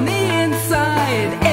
on the inside.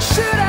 should